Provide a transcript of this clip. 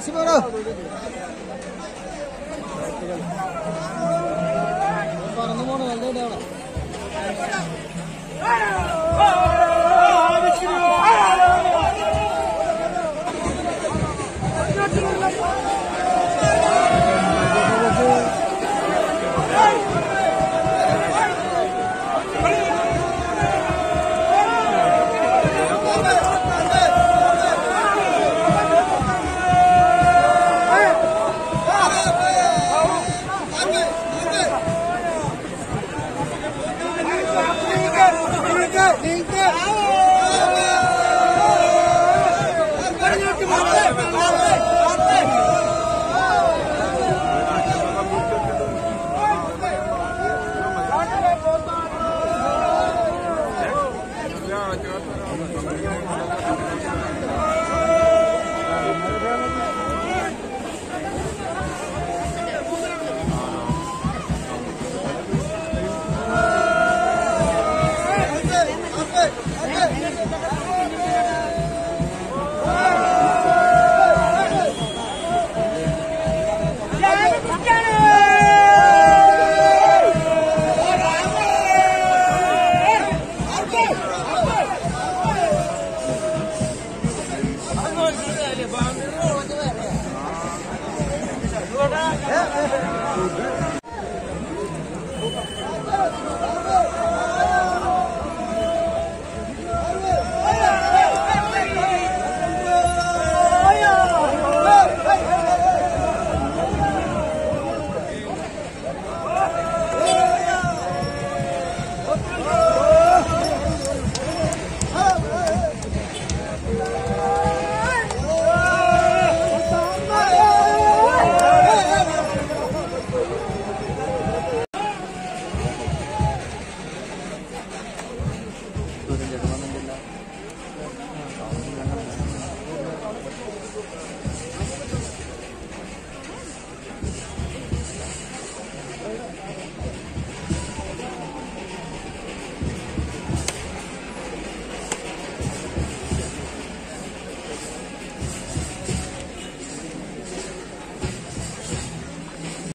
വാശി പറന്നു പോണോ നല്ല ഇടയാണോ Thank you. Well,